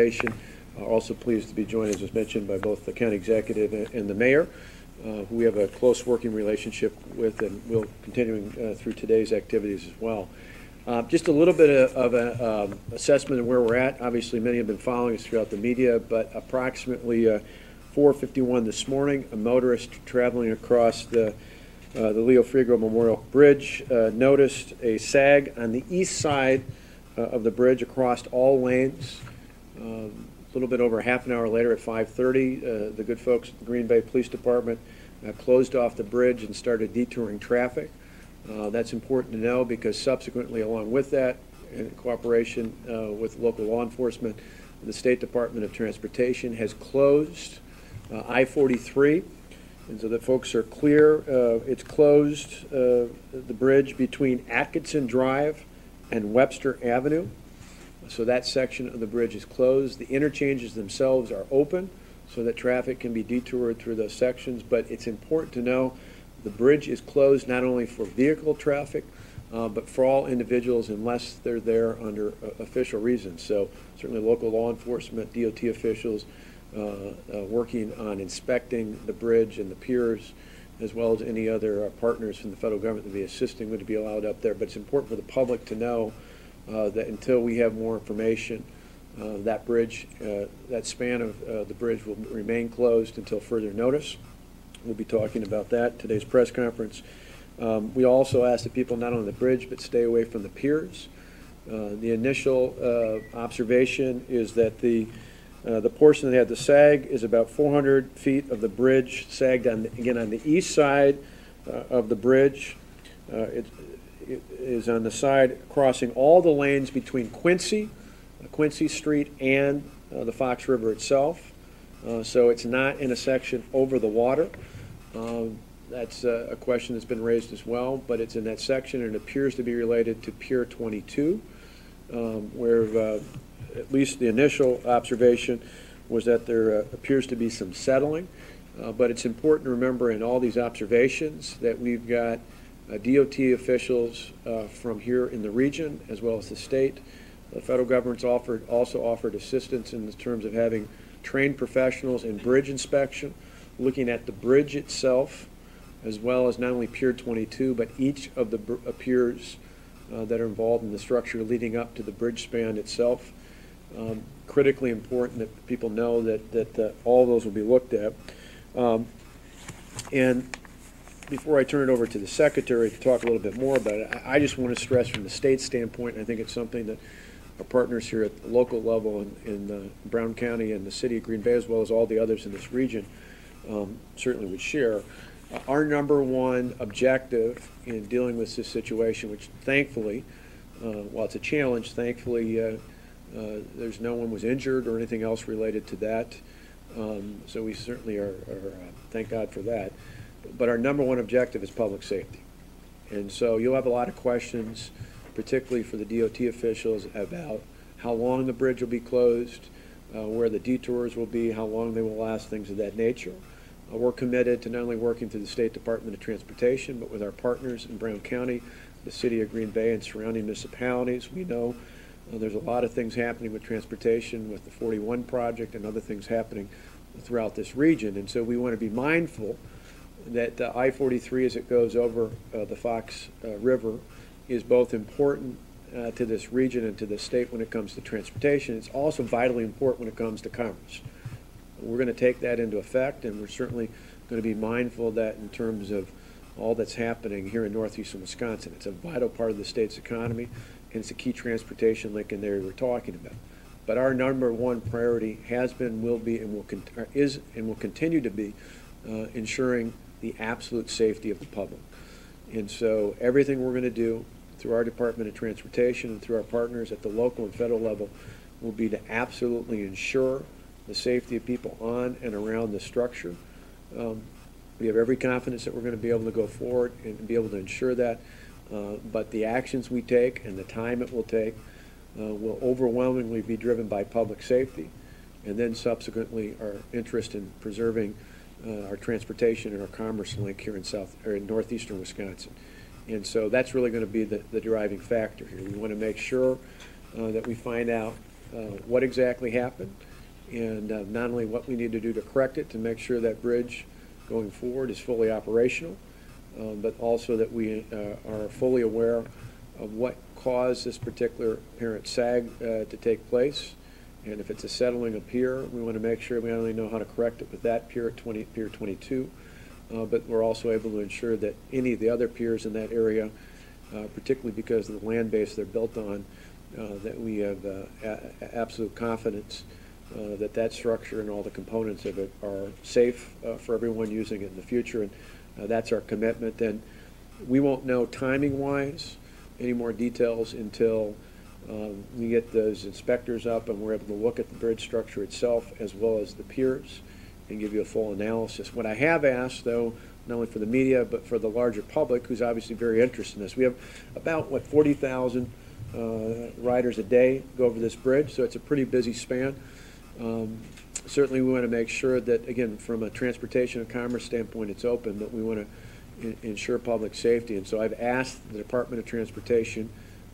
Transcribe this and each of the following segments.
Uh, Also pleased to be joined, as was mentioned, by both the county executive and- and the mayor, uh, who we have a close working relationship with and will continuing uh, through today's activities as well. Uh, Just a little bit of of a um, assessment of where we're at. Obviously, many have been following us throughout the media, but approximately uh, 4:51 this morning, a motorist traveling across the uh, the Leo Frigo Memorial Bridge uh, noticed a sag on the east side uh, of the bridge across all lanes. Um, A little bit over half an hour later, at 5:30, uh, the good folks at the Green Bay Police Department uh, closed off the bridge and started detouring traffic. Uh, That's important to know because subsequently, along with that, in cooperation with local law enforcement, the State Department of Transportation has closed uh, I-43. And so that folks are clear, uh, it's closed, uh, the bridge between Atkinson Drive and Webster Avenue. So that section of the bridge is closed. The interchanges themselves are open so that traffic can be detoured through those sections. But it's important to know the bridge is closed not only for vehicle traffic, uh, but for all individuals unless they're there under uh, official reasons. So certainly local law enforcement, DOT officials, uh, uh, working on inspecting the bridge and the piers, as well as any other uh, partners from the federal government to be assisting would be allowed up there. But it's important for the public to know that until we have more information, uh, that bridge, uh, that span of uh, the bridge will remain closed until further notice. We'll be talking about that today's press conference. Um, We also ask that people not on the bridge, but stay away from the piers. Uh, The initial uh, observation is that the, uh, the portion that had the sag is about 400 feet of the bridge sagged on, the- again, on the east side uh, of the bridge. Uh, it is on the side crossing all the lanes between Quincy, Quincy Street, and uh, the Fox River itself. Uh, So it's not in a section over the water. Um, That's uh, a question that's been raised as well, but it's in that section, and it appears to be related to Pier 22, um, where uh, at least the initial observation was that there uh, appears to be some settling. Uh, But it's important to remember in all these observations that we've got DOT officials uh, from here in the region, as well as the state. The federal government's offered, also offered assistance in terms of having trained professionals in bridge inspection, looking at the bridge itself, as well as not only Pier 22, but each of the uh, piers uh, that are involved in the structure leading up to the bridge span itself. Um, Critically important that people know that, that uh, all those will be looked at. Um, And before I turn it over to the secretary to talk a little bit more about it, I I just want to stress from the state standpoint, I think it's something that our partners here at the local level in, in uh, Brown County and the city of Green Bay, as well as all the others in this region, um, certainly would share. Uh, Our number one objective in dealing with this situation, which thankfully, uh, while it's a challenge, thankfully, uh, uh, there's no one was injured or anything else related to that. Um, So we certainly are, are, uh, thank God for that. But our number one objective is public safety. And so you'll have a lot of questions, particularly for the DOT officials, about how long the bridge will be closed, uh, where the detours will be, how long they will last, things of that nature. Uh, We're committed to not only working through the State Department of Transportation, but with our partners in Brown County, the city of Green Bay, and surrounding municipalities. We know uh, there's a lot of things happening with transportation, with the 41 project, and other things happening throughout this region. And so we want to be mindful that uh, I-43, as it goes over uh, the Fox uh, River, is both important uh, to this region and to the state when it comes to transportation. It's also vitally important when it comes to commerce. We're going to take that into effect, and we're certainly going to be mindful of that in terms of all that's happening here in northeastern Wisconsin. It's a vital part of the state's economy, and it's a key transportation link in the area we're talking about. But our number one priority has been, will be, and will, is, and will continue to be uh, ensuring the absolute safety of the public. And so everything we're going to do through our Department of Transportation and through our partners at the local and federal level will be to absolutely ensure the safety of people on and around the structure. Um, We have every confidence that we're going to be able to go forward and be able to ensure that. Uh, But the actions we take and the time it will take uh, will overwhelmingly be driven by public safety and then subsequently our interest in preserving uh, our transportation and our commerce link here in south, or in northeastern Wisconsin. And so that's really going to be the, the driving factor here. We want to make sure uh, that we find out uh, what exactly happened, and uh, not only what we need to do to correct it, to make sure that bridge going forward is fully operational, um, but also that we uh, are fully aware of what caused this particular apparent sag uh, to take place. And if it's a settling of pier, we want to make sure we not only know how to correct it with that pier at 20, Pier 22, uh, but we're also able to ensure that any of the other piers in that area, uh, particularly because of the land base they're built on, uh, that we have uh, absolute confidence uh, that that structure and all the components of it are safe uh, for everyone using it in the future. And that's our commitment. And we won't know timing-wise any more details until um, we get those inspectors up and we're able to look at the bridge structure itself as well as the piers and give you a full analysis. What I have asked, though, not only for the media, but for the larger public, who's obviously very interested in this, we have about, what, 40,000 uh, riders a day go over this bridge, so it's a pretty busy span. Um, Certainly, we want to make sure that, again, from a transportation and commerce standpoint, it's open, but we want to ensure public safety. And so I've asked the Department of Transportation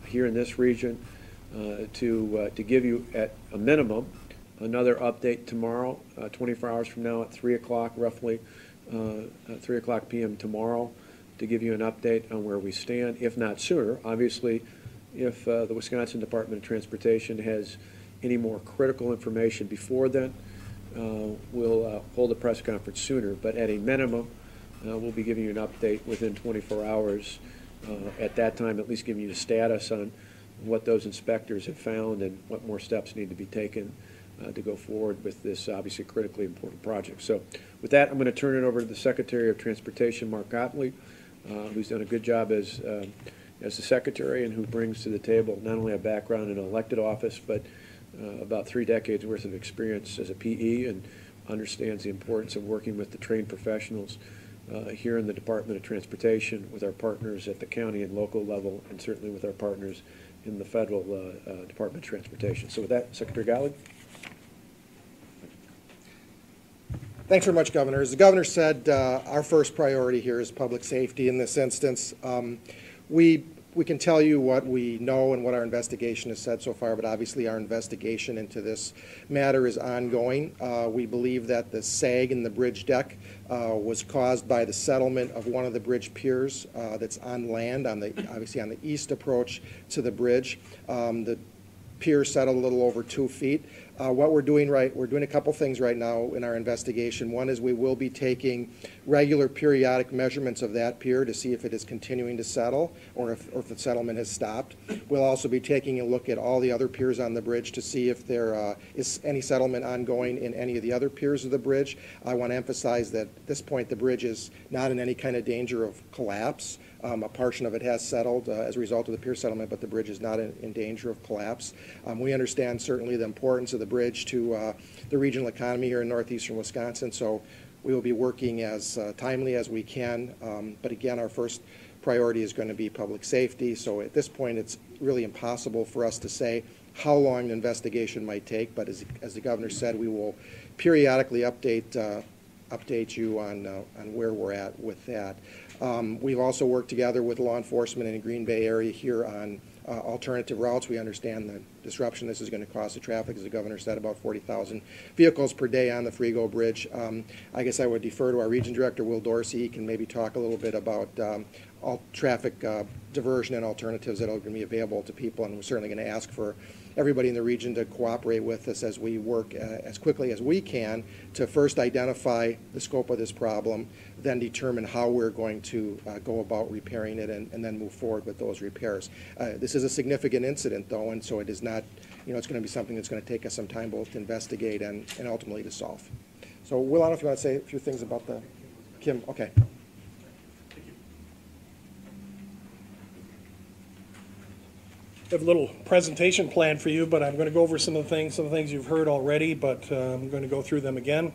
here in this region uh, to, uh, to give you at a minimum, another update tomorrow, uh, 24 hours from now at 3 o'clock roughly, uh, at 3 o'clock PM tomorrow, to give you an update on where we stand, if not sooner. Obviously, if uh, the Wisconsin Department of Transportation has any more critical information before then, uh, we'll uh, hold a press conference sooner. But at a minimum, uh, we'll be giving you an update within 24 hours. uh, At that time, at least giving you the status on what those inspectors have found and what more steps need to be taken uh, to go forward with this obviously critically important project. So with that, I'm going to turn it over to the Secretary of Transportation, Mark Gottlieb, uh, who's done a good job as, um, as the secretary and who brings to the table not only a background in an elected office, but uh, about three decades worth of experience as a PE and understands the importance of working with the trained professionals uh, here in the Department of Transportation, with our partners at the county and local level, and certainly with our partners in the federal uh, uh, Department of Transportation. So with that, Secretary Gottlieb? Thanks very much, Governor. As the governor said, uh, our first priority here is public safety in this instance. Um, We, we can tell you what we know and what our investigation has said so far, but obviously our investigation into this matter is ongoing. Uh, We believe that the sag in the bridge deck uh, was caused by the settlement of one of the bridge piers uh, that's on land, on the, obviously on the east approach to the bridge. Um, The pier settled a little over two feet. Uh, What we're doing right, we're doing a couple things right now in our investigation. One is we will be taking regular periodic measurements of that pier to see if it is continuing to settle or if, or if the settlement has stopped. We'll also be taking a look at all the other piers on the bridge to see if there uh, is any settlement ongoing in any of the other piers of the bridge. I want to emphasize that at this point, the bridge is not in any kind of danger of collapse. Um, A portion of it has settled uh, as a result of the pier settlement, but the bridge is not in, in danger of collapse. Um, We understand certainly the importance of the bridge to uh, the regional economy here in northeastern Wisconsin, so we will be working as uh, timely as we can. Um, But again, our first priority is going to be public safety, so at this point, it's really impossible for us to say how long the investigation might take, but as, as the governor said, we will periodically update, uh, update you on, uh, on where we're at with that. Um, We've also worked together with law enforcement in the Green Bay area here on uh, alternative routes. We understand the disruption this is going to cause the traffic, as the governor said, about 40,000 vehicles per day on the Frigo Bridge. Um, I guess I would defer to our region director, Will Dorsey. He can maybe talk a little bit about um, all traffic uh, diversion and alternatives that are going to be available to people, and we're certainly going to ask for everybody in the region to cooperate with us as we work uh, as quickly as we can to first identify the scope of this problem, then determine how we're going to uh, go about repairing it, and, and then move forward with those repairs. Uh, This is a significant incident, though, and so it is not, you know, it's going to be something that's going to take us some time both to investigate and, and ultimately to solve. So, Will, I don't know if you want to say a few things about the, Kim, okay. Have a little presentation planned for you, but I'm going to go over some of the things, some of the things you've heard already, but uh, I'm going to go through them again.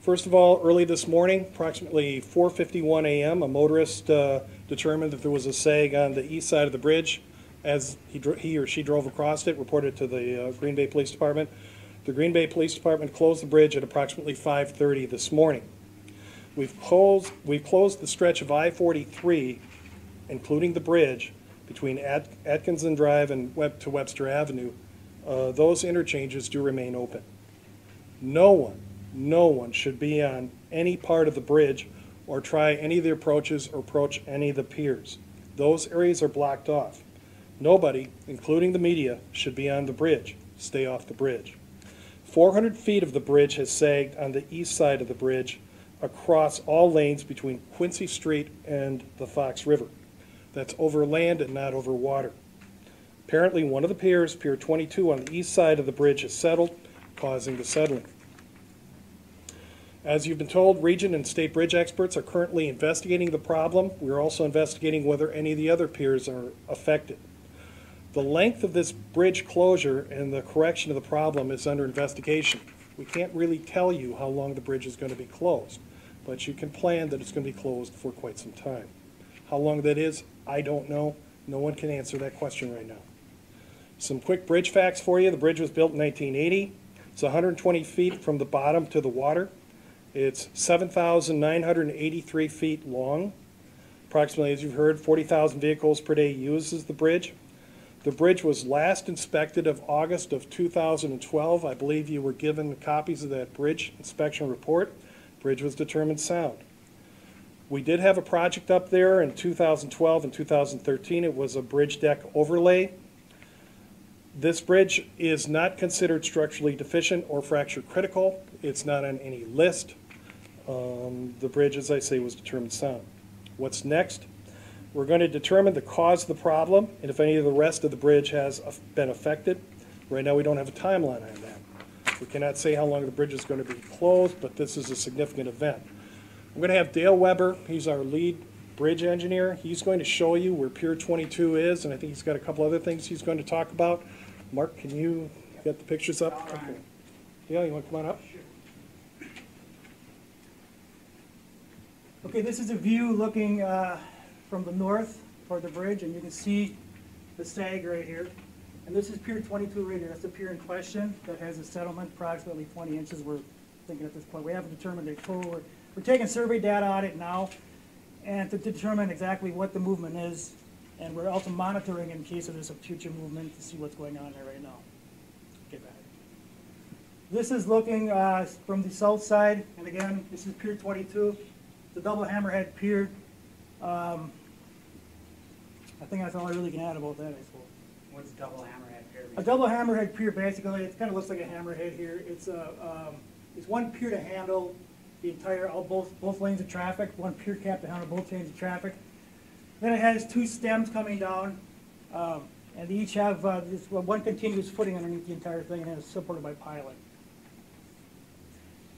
First of all, early this morning, approximately 4:51 a.m., a motorist uh, determined that there was a sag on the east side of the bridge. As he, he or she drove across it, reported to the uh, Green Bay Police Department. The Green Bay Police Department closed the bridge at approximately 5:30 this morning. We've closed, we've closed the stretch of I-43, including the bridge, between At- Atkinson Drive and Web, to Webster Avenue, uh, those interchanges do remain open. No one, no one should be on any part of the bridge or try any of the approaches or approach any of the piers. Those areas are blocked off. Nobody, including the media, should be on the bridge. Stay off the bridge. 400 feet of the bridge has sagged on the east side of the bridge across all lanes between Quincy Street and the Fox River. That's over land and not over water. Apparently, one of the piers, Pier 22 on the east side of the bridge, has settled, causing the settling. As you've been told, region and state bridge experts are currently investigating the problem. We're also investigating whether any of the other piers are affected. The length of this bridge closure and the correction of the problem is under investigation. We can't really tell you how long the bridge is going to be closed, but you can plan that it's going to be closed for quite some time. How long that is, I don't know. No one can answer that question right now. Some quick bridge facts for you. The bridge was built in 1980. It's 120 feet from the bottom to the water. It's 7,983 feet long. Approximately, as you've heard, 40,000 vehicles per day uses the bridge. The bridge was last inspected of August of 2012. I believe you were given copies of that bridge inspection report. Bridge was determined sound. We did have a project up there in 2012 and 2013. It was a bridge deck overlay. This bridge is not considered structurally deficient or fracture critical. It's not on any list. Um, The bridge, as I say, was determined sound. What's next? We're going to determine the cause of the problem and if any of the rest of the bridge has been affected. Right now, we don't have a timeline on that. We cannot say how long the bridge is going to be closed, but this is a significant event. I'm going to have Dale Weber, he's our lead bridge engineer. He's going to show you where Pier 22 is, and I think he's got a couple other things he's going to talk about. Mark, can you get the pictures up? Okay. Yeah, you want to come on up? Okay, this is a view looking uh, from the north toward the bridge, and you can see the sag right here. And this is Pier 22 right here, that's the pier in question that has a settlement approximately 20 inches, we're thinking at this point. We haven't determined the total, we're, taking survey data on it now, and to determine exactly what the movement is, and we're also monitoring in case there's a future movement to see what's going on there right now. Get back. This is looking uh, from the south side, and again, this is Pier 22, the double hammerhead pier. Um, I think that's all I really can add about that, I suppose. What's double hammerhead pier? A double hammerhead pier, basically, it kind of looks like a hammerhead here. It's a, um, it's one pier to handle the entire, all, both, both lanes of traffic, one pier cap to handle both lanes of traffic. Then it has two stems coming down, um, and they each have, uh, this, one continuous footing underneath the entire thing and it's supported by piling.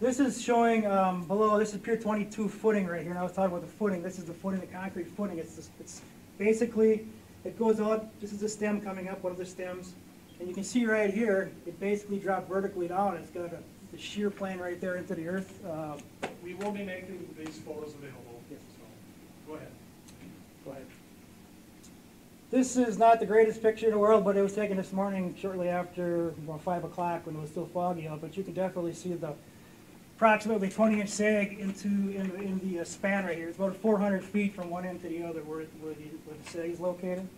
This is showing, um, below, this is Pier twenty-two footing right here, and I was talking about the footing, this is the footing, the concrete footing, it's, just- it's, basically, it goes out, this is the stem coming up, one of the stems, and you can see right here, it basically dropped vertically down, it's got a, the shear plane right there into the earth, uh, We will be making these photos available, Yes. so, go ahead. Go ahead. This is not the greatest picture in the world, but it was taken this morning shortly after, well, five o'clock when it was still foggy out, but you can definitely see the approximately twenty inch sag into, in, in the uh, span right here. It's about four hundred feet from one end to the other where, where the, where the sag is located.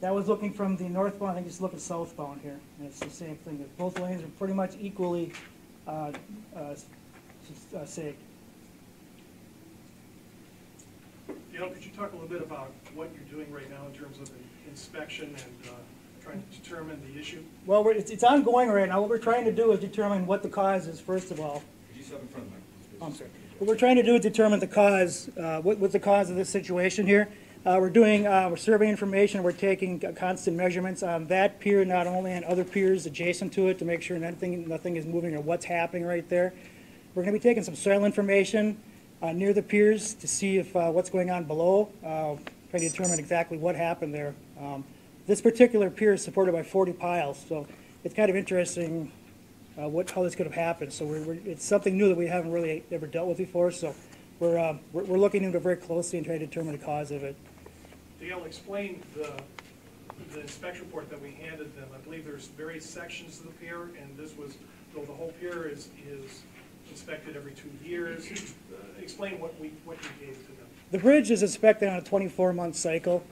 That was looking from the northbound, I think it's looking southbound here, and it's the same thing. Both lanes are pretty much equally, uh, uh, s- s- uh, sagged. Dale, could you talk a little bit about what you're doing right now in terms of inspection and uh, trying to determine the issue? Well, we're, it's, it's ongoing right now. What we're trying to do is determine what the cause is, first of all. Could you step in front of the microphone. I'm sorry. What we're trying to do is determine the cause, uh, what, what's the cause of this situation here. Uh, we're doing, uh, surveying information, we're taking constant measurements on that pier, not only on other piers adjacent to it, to make sure nothing, nothing is moving or what's happening right there. We're gonna be taking some soil information, uh, near the piers to see if, uh, what's going on below, uh, trying to determine exactly what happened there. Um, This particular pier is supported by forty piles, so it's kind of interesting, uh, what, how this could have happened. So we're, we're, it's something new that we haven't really ever dealt with before, so we're, um, we're, we're looking into it very closely and trying to determine the cause of it. Dale, explain the, the inspection report that we handed them. I believe there's various sections of the pier, and this was, though the whole pier is, is inspected every two years. Uh, Explain what we, what you gave to them. The bridge is inspected on a twenty-four month cycle.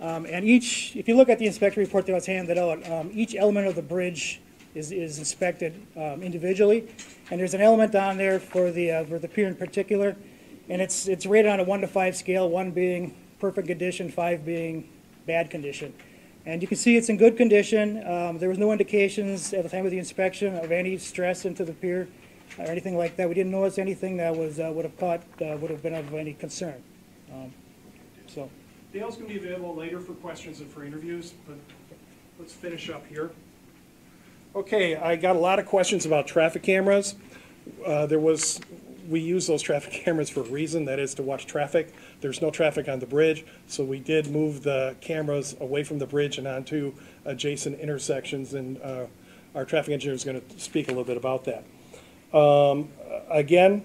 Um, And each, if you look at the inspection report that was handed out, um, each element of the bridge is, is inspected um, individually. And there's an element on there for the, uh, for the pier in particular, and it's, it's rated on a one to five scale, one being perfect condition, five being bad condition. And you can see it's in good condition. Um, There was no indications at the time of the inspection of any stress into the pier or anything like that. We didn't notice anything that was, uh, would have caught, uh, would have been of any concern. Um, So, Dale's going to be available later for questions and for interviews, but let's finish up here. Okay, I got a lot of questions about traffic cameras. Uh, There was, we use those traffic cameras for a reason, that is to watch traffic. There's no traffic on the bridge, so we did move the cameras away from the bridge and onto adjacent intersections, and uh, our traffic engineer is going to speak a little bit about that. Um, Again,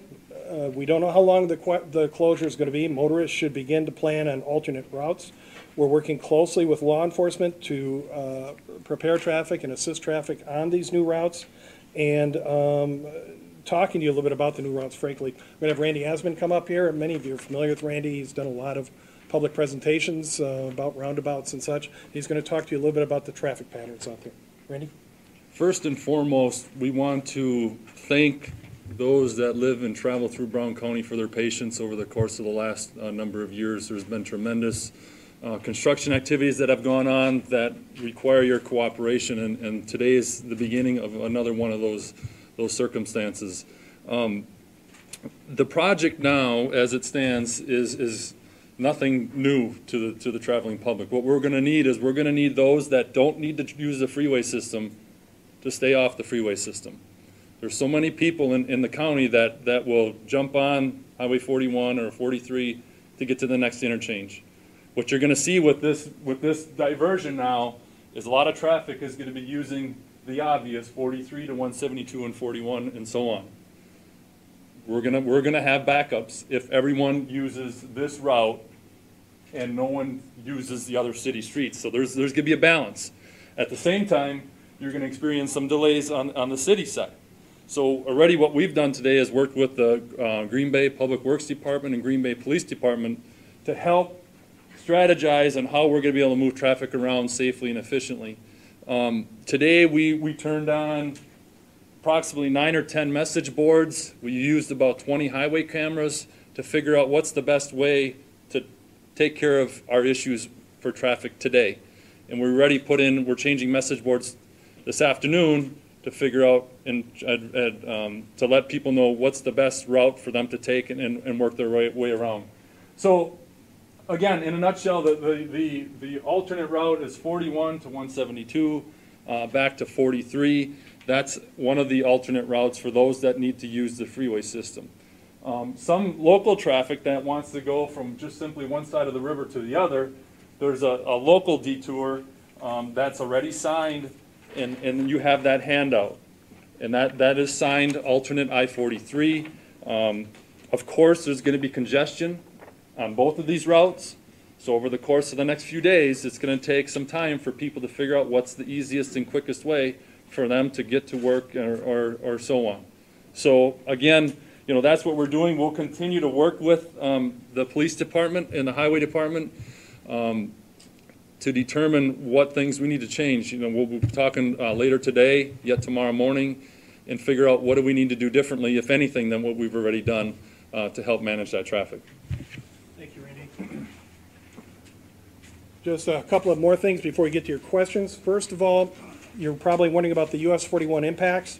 uh, we don't know how long the the closure is going to be. Motorists should begin to plan on alternate routes. We're working closely with law enforcement to uh, prepare traffic and assist traffic on these new routes. And um, talking to you a little bit about the new routes, frankly. We're going to have Randy Asman come up here. Many of you are familiar with Randy. He's done a lot of public presentations uh, about roundabouts and such. He's going to talk to you a little bit about the traffic patterns out there. Randy? First and foremost, we want to thank those that live and travel through Brown County for their patience over the course of the last uh, number of years. There's been tremendous uh, construction activities that have gone on that require your cooperation, and, and today is the beginning of another one of those, those circumstances. Um, The project now, as it stands, is, is nothing new to the, to the traveling public. What we're gonna need is, we're gonna need those that don't need to use the freeway system to stay off the freeway system. There's so many people in, in the county that, that will jump on Highway 41 or 43 to get to the next interchange. What you're gonna see with this, with this diversion now is a lot of traffic is gonna be using the obvious 43 to 172 and 41 and so on. We're gonna, we're gonna have backups if everyone uses this route and no one uses the other city streets. So there's, there's gonna be a balance. At the same time, you're gonna experience some delays on, on the city side. So already what we've done today is worked with the uh, Green Bay Public Works Department and Green Bay Police Department to help strategize on how we're gonna be able to move traffic around safely and efficiently. Um, Today, we, we turned on approximately nine or 10 message boards. We used about 20 highway cameras to figure out what's the best way to take care of our issues for traffic today. And we're ready, put in, we're changing message boards this afternoon to figure out and, and, um, to let people know what's the best route for them to take and, and and work their way, way around. So, again, in a nutshell, the, the, the, the alternate route is forty-one to one seventy-two, uh, back to forty-three. That's one of the alternate routes for those that need to use the freeway system. Um, some local traffic that wants to go from just simply one side of the river to the other, there's a, a local detour, um, that's already signed, and, and you have that handout. And that, that is signed alternate I-43. Um, Of course, there's gonna be congestion on both of these routes. So over the course of the next few days, it's gonna take some time for people to figure out what's the easiest and quickest way for them to get to work or, or, or so on. So again, you know, that's what we're doing. We'll continue to work with, um, the police department and the highway department, um, to determine what things we need to change. You know, we'll be talking, uh, later today, yet tomorrow morning, and figure out what do we need to do differently, if anything, than what we've already done, uh, to help manage that traffic. Thank you, Randy. Just a couple of more things before we get to your questions. First of all, you're probably wondering about the US 41 impacts.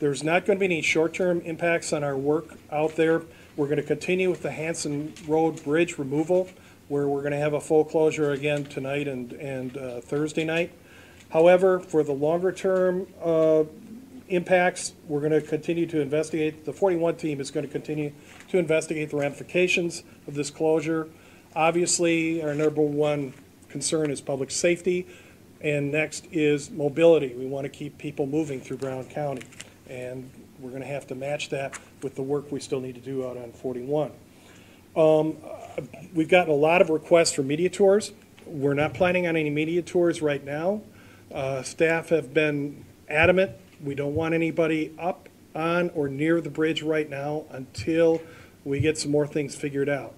There's not going to be any short-term impacts on our work out there. We're going to continue with the Hanson Road Bridge removal, where we're going to have a full closure again tonight and, and uh, Thursday night. However, for the longer-term uh, impacts, we're going to continue to investigate, the 41 team is going to continue to investigate the ramifications of this closure. Obviously, our number one concern is public safety, and next is mobility. We want to keep people moving through Brown County, and we're going to have to match that with the work we still need to do out on 41. Um, We've gotten a lot of requests for media tours. We're not planning on any media tours right now. Uh, Staff have been adamant, we don't want anybody up, on, or near the bridge right now until we get some more things figured out.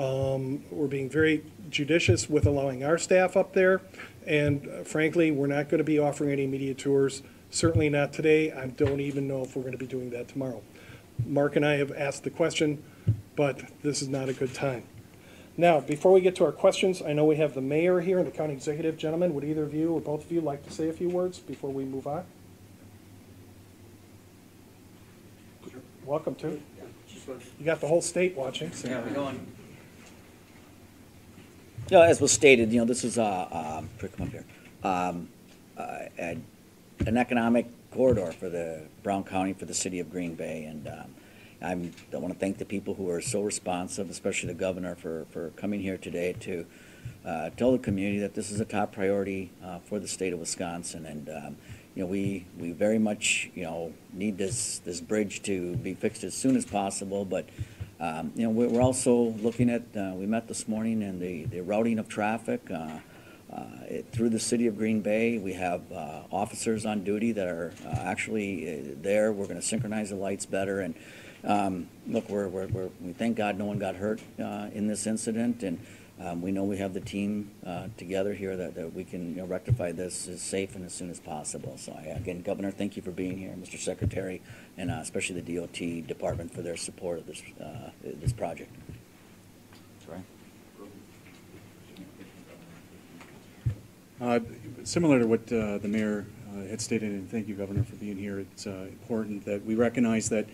Um, We're being very judicious with allowing our staff up there, and uh, frankly, we're not going to be offering any media tours, certainly not today. I don't even know if we're going to be doing that tomorrow. Mark and I have asked the question, but this is not a good time. Now, before we get to our questions, I know we have the mayor here and the county executive. Gentlemen, would either of you or both of you like to say a few words before we move on? Welcome to. You got the whole state watching, so. Yeah, we're going. Know, as was stated, you know, this is a, um, come up here, um, uh, an an economic corridor for the Brown County, for the city of Green Bay, and, um, I'm, I want to thank the people who are so responsive, especially the governor, for, for coming here today to, uh, tell the community that this is a top priority, uh, for the state of Wisconsin, and, um, you know, we, we very much, you know, need this, this bridge to be fixed as soon as possible, but, um, You know, we're also looking at, uh, we met this morning and the the routing of traffic uh, uh, it- through the city of Green Bay. We have uh, officers on duty that are uh, actually uh, there. We're going to synchronize the lights better. And um, look, we're, we're, we're- we thank God no one got hurt in this incident. And um, we know we have the team uh, together here that that we can you know, rectify this as safe and as soon as possible. So I- again, Governor, thank you for being here, Mr. Secretary, and uh, especially the DOT department for their support of this, uh, this project. Sorry. Uh, Similar to what uh, the mayor uh, had stated, and thank you, Governor, for being here, it's uh, important that we recognize that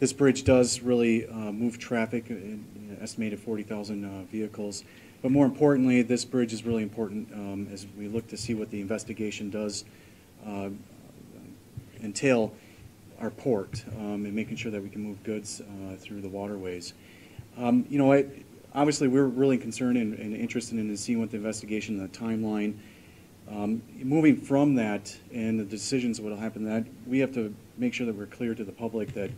this bridge does really uh, move traffic, an estimated 40,000 uh, vehicles. But more importantly, this bridge is really important um, as we look to see what the investigation does uh, entail our port um, and making sure that we can move goods uh, through the waterways. Um, You know, I- obviously, we're really concerned and and interested in seeing what the investigation and the timeline. Um, Moving from that and the decisions that will happen, that, we have to make sure that we're clear to the public that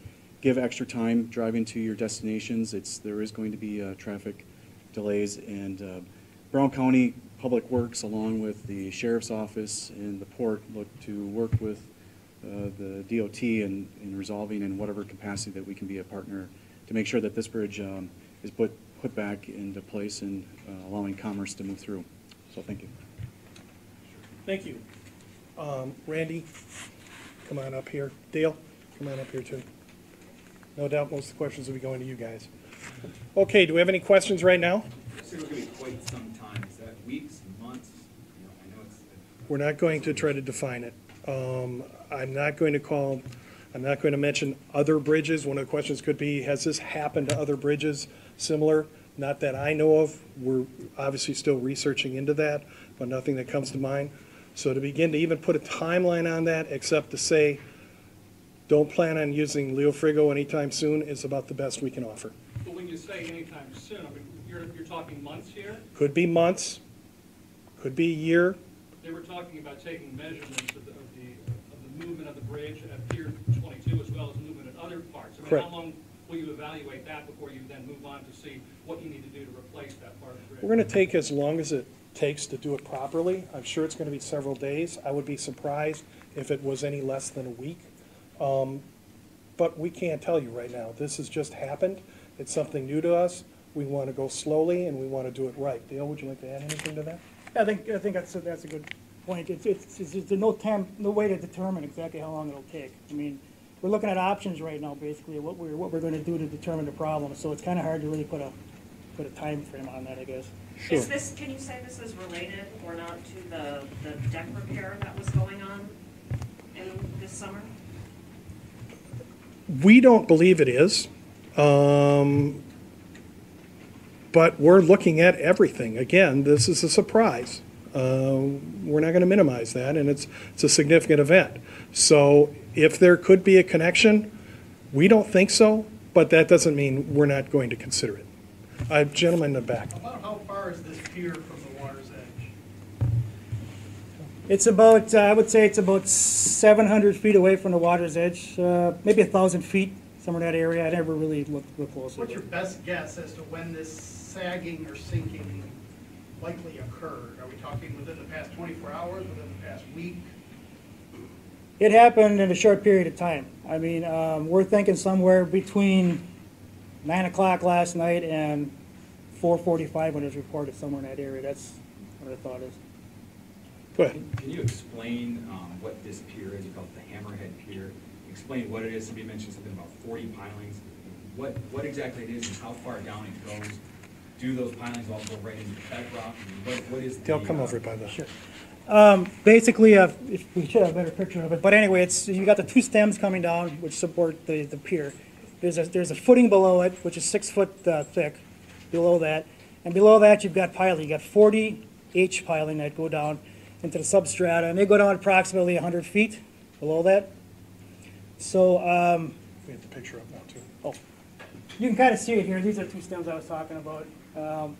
give extra time driving to your destinations. It's, there is going to be uh, traffic delays, and uh, Brown County Public Works, along with the sheriff's office and the port, look to work with uh, the DOT in, in resolving in whatever capacity that we can be a partner to make sure that this bridge um, is put, put back into place and uh, allowing commerce to move through. So thank you. Thank you. Um, Randy, come on up here. Dale, come on up here too. No doubt most of the questions will be going to you guys. Okay, do we have any questions right now? It's going to be quite some time. Is that weeks, months? You know, I know it's. We're not going to try to define it. Um, I'm not going to call, I'm not going to mention other bridges. One of the questions could be, has this happened to other bridges similar? Not that I know of. We're obviously still researching into that, but nothing that comes to mind. So to begin to even put a timeline on that, except to say, don't plan on using Leo Frigo anytime soon, is about the best we can offer. You say anytime soon, I mean, you're, you're talking months here? Could be months, could be a year. They were talking about taking measurements of the, of the, of the movement of the bridge at Pier twenty-two as well as movement at other parts. I mean, Correct. how long will you evaluate that before you then move on to see what you need to do to replace that part of the bridge? We're gonna take as long as it takes to do it properly. I'm sure it's gonna be several days. I would be surprised if it was any less than a week. Um, But we can't tell you right now. This has just happened. It's something new to us. We wanna go slowly and we wanna do it right. Dale, would you like to add anything to that? I think, I think that's, a- that's a good point. It's, it's, it's, there's no time, no way to determine exactly how long it'll take. I mean, we're looking at options right now, basically, what we're, what we're gonna do to determine the problem, so it's kinda hard to really put a, put a time frame on that, I guess. Is this, can you say this is related or not to the, the deck repair that was going on in this summer? We don't believe it is. Um, But we're looking at everything. Again, this is a surprise. Uh, We're not going to minimize that, and it's, it's a significant event. So if there could be a connection, we don't think so, but that doesn't mean we're not going to consider it. Uh, Gentleman in the back. About how far is this pier from the water's edge? It's about, uh, I would say it's about seven hundred feet away from the water's edge, uh, maybe a thousand feet, somewhere in that area. I never really looked, looked closely. What's your best guess as to when this sagging or sinking likely occurred? Are we talking within the past twenty-four hours, within the past week? It happened in a short period of time. I mean, um, we're thinking somewhere between nine o'clock last night and four forty-five when it was reported somewhere in that area. That's what I thought is. Go ahead. Can you explain um, what this pier is, called the Hammerhead Pier? Explain what it is, somebody mentioned something about forty pilings. What, what exactly it is and how far down it goes? Do those pilings all go right into the bedrock? And What, what is the? They'll come uh, over by the. Um, basically, uh, if we should have a better picture of it, but anyway, it's, you got the two stems coming down which support the, the pier. There's a, there's a footing below it, which is six foot, uh, thick, below that. And below that, you've got piling, you got forty H piling that go down into the substrata, and they go down approximately hundred feet below that. So, um, We have the picture up now, too. Oh, you can kind of see it here. These are two stems I was talking about. Um,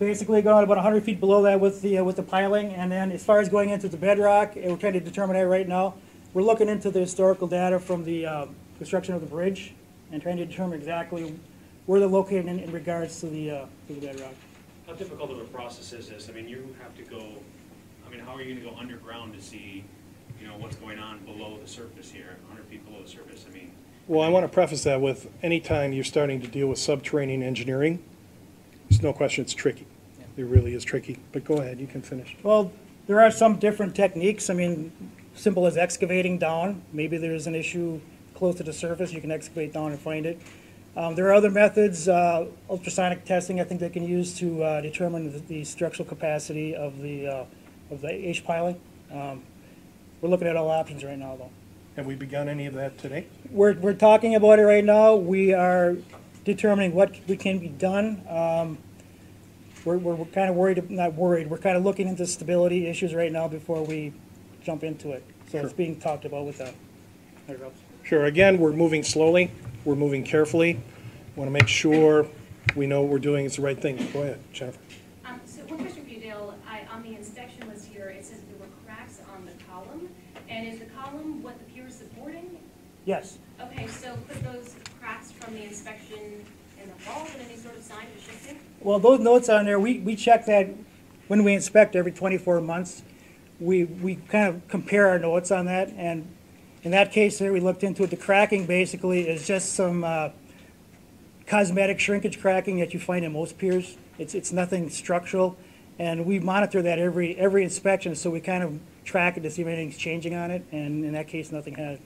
Basically going about 100 feet below that with the, uh, with the piling. And then as far as going into the bedrock, we're trying to determine that right now. We're looking into the historical data from the uh, construction of the bridge and trying to determine exactly where they're located in in regards to the, uh, to the bedrock. How difficult of a process is this? I mean, you have to go, I mean, how are you gonna go underground to see, you know, what's going on below the surface here, hundred feet below the surface? I mean, Well, I want to preface that with, anytime you're starting to deal with subterranean engineering, there's no question it's tricky. It really is tricky, but go ahead, you can finish. Well, there are some different techniques. I mean, simple as excavating down. Maybe there's an issue close to the surface, you can excavate down and find it. Um, there are other methods, uh, ultrasonic testing, I think they can use to, uh, determine the, the structural capacity of the, uh, of the H piling. Um, we're looking at all options right now, though. Have we begun any of that today? We're, we're talking about it right now. We are determining what we can be done. Um, we're, we're, we're kind of worried, not worried, we're kind of looking into stability issues right now before we jump into it. So it's being talked about with the, ups. Sure, again, we're moving slowly, we're moving carefully, want to make sure we know what we're doing is the right thing. Go ahead, Jennifer. Um, so one question for you, Dale. I, on the inspection list here, it says there were cracks on the column. And is the column what the pier is supporting? Yes. Okay, so could those cracks from the inspection in the wall been any sort of sign of shifting? Well, those notes on there, we, we check that when we inspect every twenty-four months. We, we kind of compare our notes on that, and in that case there, we looked into it. The cracking basically is just some, uh, cosmetic shrinkage cracking that you find in most piers. It's, it's nothing structural, and we monitor that every, every inspection, so we kind of track it to see if anything's changing on it, and in that case, nothing has.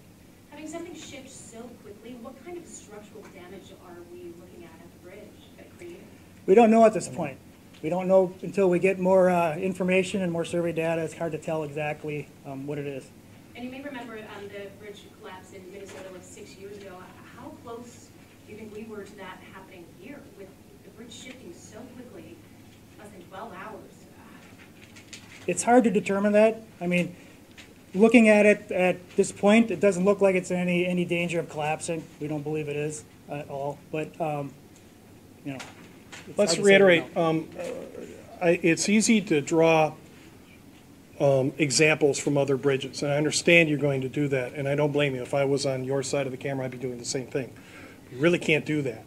Having something shift so quickly, what kind of structural damage are we looking at at the bridge that created? We don't know at this point. We don't know until we get more, uh, information and more survey data. It's hard to tell exactly, um, what it is. And you may remember um, the bridge collapse in Minnesota like six years ago. How close do you think we were to that happening here with the bridge shifting so quickly, less than 12 hours? It's hard to determine that. I mean, looking at it at this point, it doesn't look like it's in any, any danger of collapsing. We don't believe it is at all, but, um, you know. it's hard Let's say right reiterate, now. um, I, it's easy to draw, um, examples from other bridges, and I understand you're going to do that, and I don't blame you. If I was on your side of the camera, I'd be doing the same thing. You really can't do that,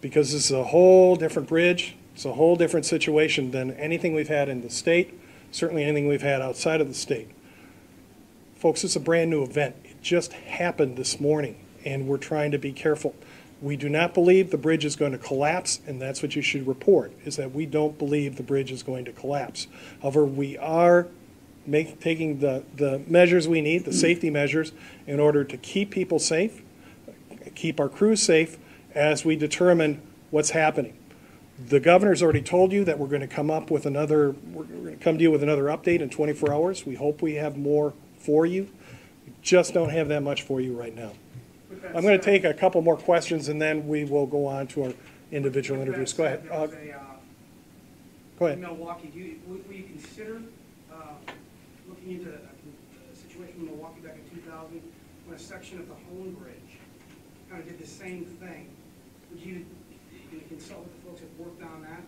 because this is a whole different bridge, it's a whole different situation than anything we've had in the state, certainly anything we've had outside of the state. Folks, it's a brand-new event. It just happened this morning, and we're trying to be careful. We do not believe the bridge is going to collapse, and that's what you should report, is that we don't believe the bridge is going to collapse. However, we are make, taking the, the measures we need, the safety measures, in order to keep people safe, keep our crews safe, as we determine what's happening. The governor's already told you that we're going to come up with another, we're going to come to you with another update in 24 hours. We hope we have more for you. We Just don't have that much for you right now. I'm going to take a couple more questions, and then we will go on to our individual with interviews. Go ahead. Uh, a, uh, Go ahead. Milwaukee, do you, you consider, uh, looking into a situation in Milwaukee back in two thousand, when a section of the Hoan Bridge kind of did the same thing? Would you, you consult with the folks that worked on that?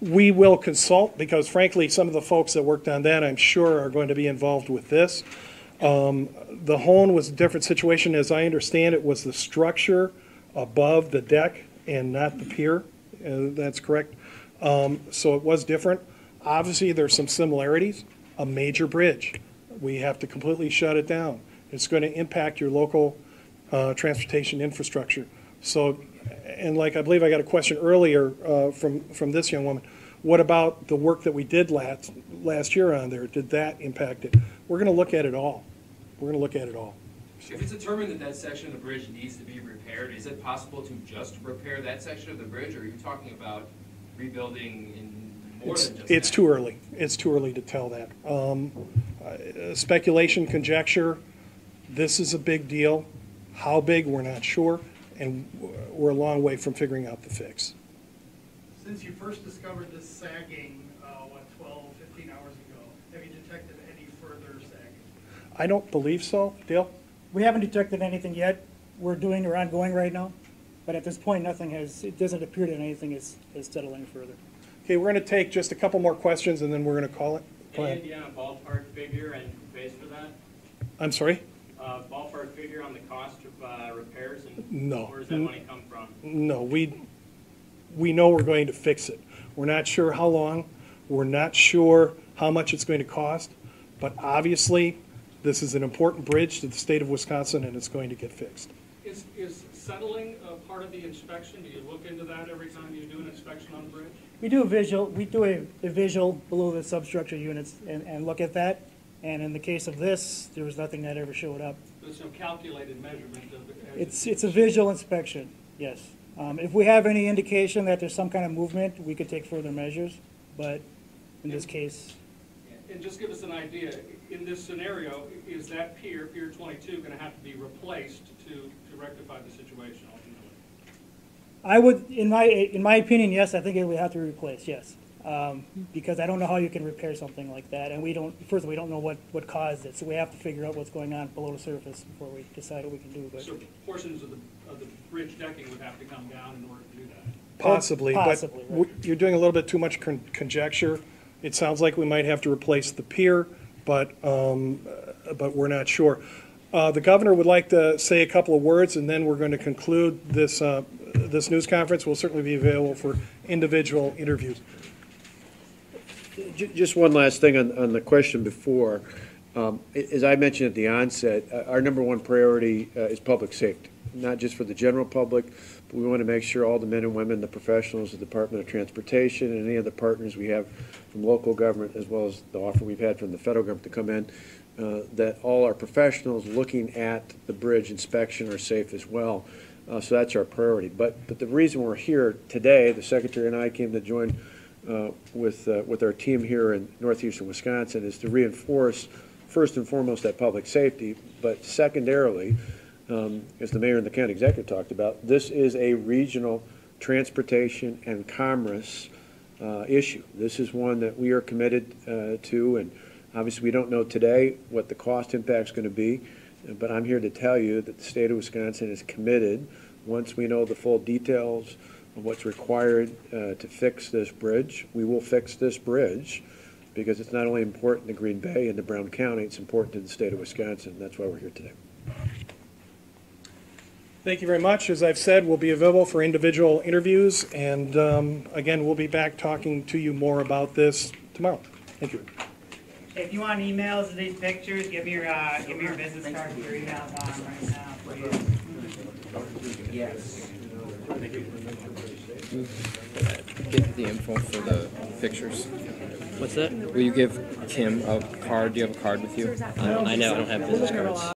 We will consult, because frankly, some of the folks that worked on that, I'm sure, are going to be involved with this. Um, The Hoan was a different situation, as I understand it, was the structure above the deck and not the pier. Uh, That's correct. Um, So it was different. Obviously, there's some similarities. A major bridge, we have to completely shut it down. It's going to impact your local uh, transportation infrastructure. So and like, I believe I got a question earlier uh, from, from this young woman. What about the work that we did last, last year on there? Did that impact it? We're going to look at it all. We're going to look at it all. If it's determined that that section of the bridge needs to be repaired, is it possible to just repair that section of the bridge, or are you talking about rebuilding in more It's, than just it's that? too early. It's too early to tell that. Um, uh, Speculation, conjecture, this is a big deal. How big, we're not sure, and we're a long way from figuring out the fix. Since you first discovered this sagging, uh, what, 12, 15 hours ago, have you detected any further sagging? I don't believe so. Dale? We haven't detected anything yet. We're doing, we're ongoing right now, but at this point, nothing has, it doesn't appear that anything is, is settling further. Okay, we're going to take just a couple more questions, and then we're going to call it. Go Any ahead. idea on a ballpark figure and base for that? I'm sorry? Uh, ballpark figure on the cost of, uh, repairs and? No. Where does that money come from? No, we, we know we're going to fix it. We're not sure how long, we're not sure how much it's going to cost, but obviously, this is an important bridge to the state of Wisconsin, and it's going to get fixed. Is, is settling a part of the inspection? Do you look into that every time you do an inspection on a bridge? We do a visual, we do a, a visual below the substructure units and, and look at that. And in the case of this, there was nothing that ever showed up. There's some calculated measurement of it. It's, it's a visual inspection, yes. Um, if we have any indication that there's some kind of movement, we could take further measures, but in this case, And just give us an idea, in this scenario, is that pier, Pier 22, going to have to be replaced to, to rectify the situation ultimately? I would, in my, in my opinion, yes, I think it would have to be replaced, yes. Um, because I don't know how you can repair something like that, and we don't, first of all, we don't know what, what caused it, so we have to figure out what's going on below the surface before we decide what we can do, but. So portions of the, of the bridge decking would have to come down in order to do that? Possibly, but Possibly, right. w- you're doing a little bit too much con- conjecture. It sounds like we might have to replace the pier, but, um, uh, but we're not sure. Uh, The governor would like to say a couple of words, and then we're going to conclude this, uh, this news conference. We'll certainly be available for individual interviews. Ju- Just one last thing on, on the question before. Um, As I mentioned at the onset, uh, our number one priority uh, is public safety, not just for the general public, but we want to make sure all the men and women, the professionals, the Department of Transportation, and any of the partners we have from local government, as well as the offer we've had from the federal government to come in, uh, that all our professionals looking at the bridge inspection are safe as well. Uh, So that's our priority. But, but the reason we're here today, the secretary and I came to join uh, with, uh, with our team here in northeastern Wisconsin is to reinforce, first and foremost, that public safety, but secondarily, um, as the mayor and the county executive talked about, this is a regional transportation and commerce uh, issue. This is one that we are committed uh, to, and obviously, we don't know today what the cost impact is going to be, but I'm here to tell you that the state of Wisconsin is committed, once we know the full details what's required uh, to fix this bridge, we will fix this bridge, because it's not only important to Green Bay and to Brown County, it's important to the state of Wisconsin. That's why we're here today. Thank you very much. As I've said, we'll be available for individual interviews, and um, again, we'll be back talking to you more about this tomorrow. Thank you. If you want emails of these pictures, give me your, uh, give me your business card, your email on right now, please. Yes. Get the info for the pictures. What's that? Will you give Kim a card? Do you have a card with you? I don't, I know, I don't have business cards.